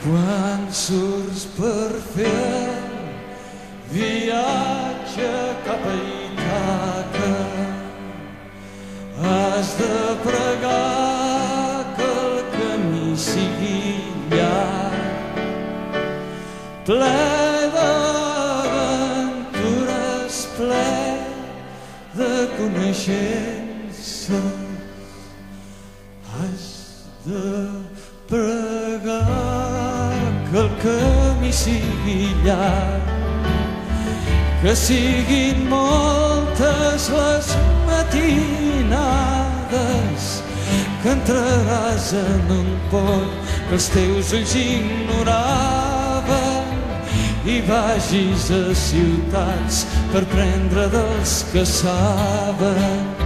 Quan surts per fer viatge cap a Itaca has de pregar que el camí sigui llarg. Ple d'aventures ple de coneixences has de pregar que el camí sigui llarg. Que siguin moltes les matinades que entraràs en un pont que els teus ulls ignoraven i vagis a ciutats per prendre dels que saben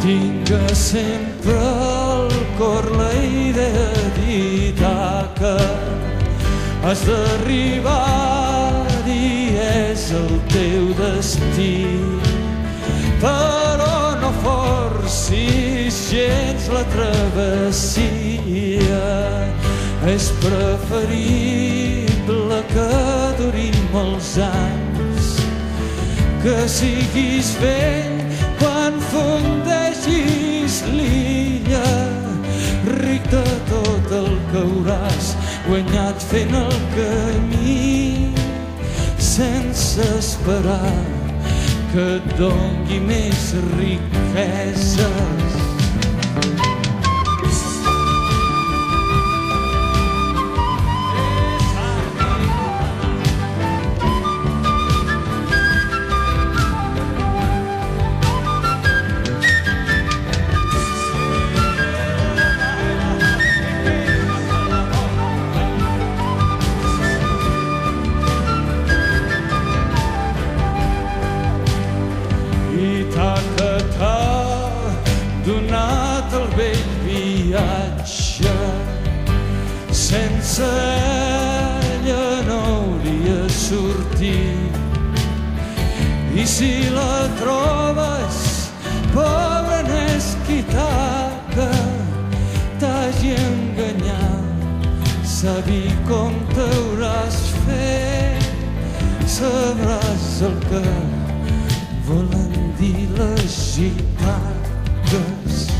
Tinga sempre al cor la idea d'Itaca. Has d'arribar i és el teu destí. Però no forcis gens la travessia. És preferible que durin molts anys que siguis vell quan fundegis l'illa ric de tot el que hauràs guanyat fent el camí sense esperar que et dongui més riqueses donat el vell viatge. Sense ella no hauria sortit. I si la trobes pobra n'és qui taca t'hagi enganyat. Sabi com t'hauràs fet sabràs el que volen dir les gitaques